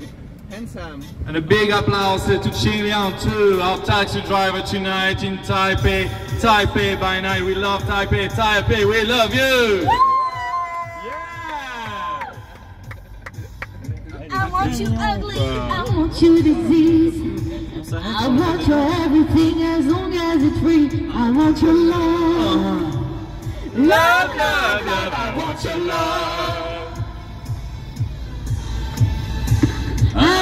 handsome, handsome. And a big applause to Qing Liang too, our taxi driver tonight in Taipei. Taipei by night, we love Taipei. Taipei, we love you! Yeah! I want you ugly, I want you disease. I want your everything as long as it's free. I want your love. Uh-huh. Love, love, love, I want your love.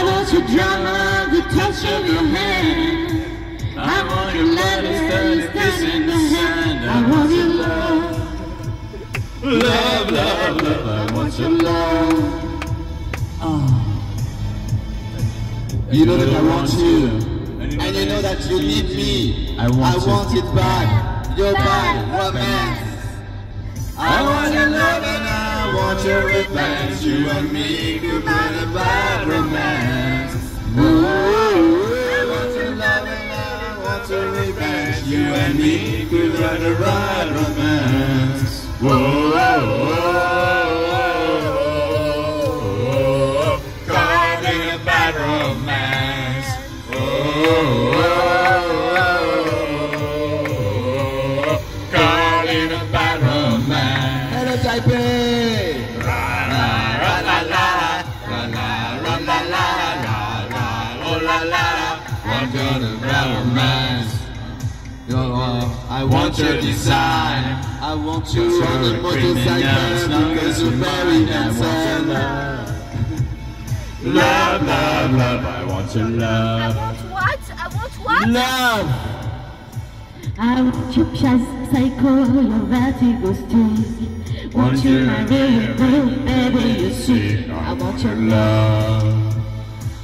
Want your drama, the touch of your hand. I want your letters that in the hand. I want your love. Love, love, love, I want your love. Ah. You know that I want you, and you know that you need me. I want I want it back. Your bad romance. I want your love and I want your revenge. You and me could Me could write a bad romance. Whoa, whoa, whoa, whoa, caught in a bad romance. Whoa, whoa, whoa, caught in a bad romance. Hello, Taipei. Ra la ra la la ra la romance. Yo, uh, I want your design. I want you on the motorcycle because you're very handsome. Love, love, love. I want your love. I want what? I want what? Love. I want your psycho, your vertigo sting. Want you, my real girl, baby, you see. I want your love.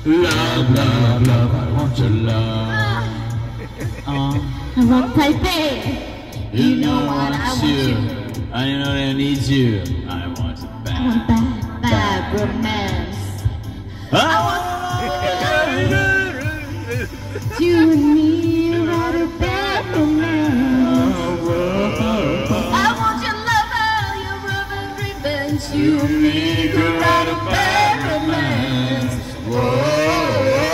Love, love, love. I want your love. I want Taipei. You know what I want you. I know I need you. I want it I want bad, bad romance. Ah! You and me write a bad romance. I want your love, your love and revenge. You and me could write a bad romance. Caught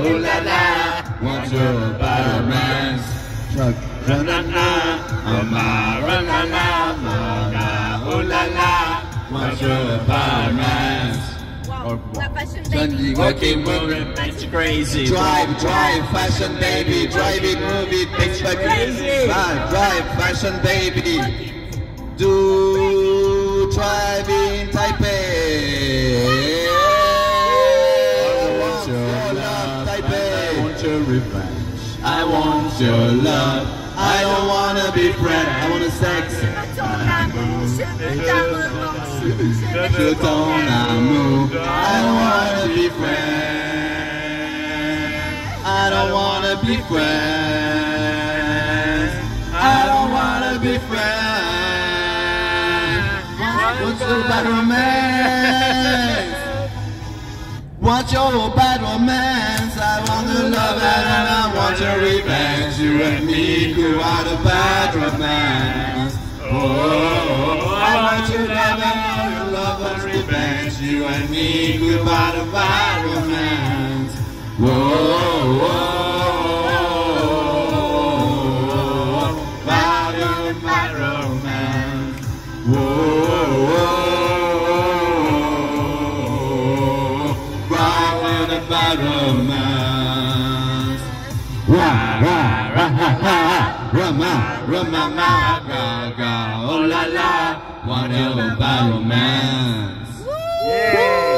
ooh la la. Want your romance? Chuck ra ra ra ra ma ra ra ra ma ga ooh la la. Want your bad romance? Wow, oh, la fashion Then baby. you go moving, it's crazy. Drive, drive, fashion baby, move it, it's crazy. Drive, ah, drive, fashion baby. Do drive in Taipei. Revenge. I want your love. I don't wanna be friends. I wanna sex. Je ton amour. I don't wanna be friends. I don't wanna be friends. I don't wanna be friends. What's your bad romance? What's your bad romance? I and Want your revenge. You and me could write a bad romance. Oh, I want your love and love and revenge. You and me could write a bad romance. Whoa, whoa, write a bad romance. Whoa, whoa, write a bad romance. Ra ra ha ha Rama Rama ma ga ga Oh la la a bad romance Yeah.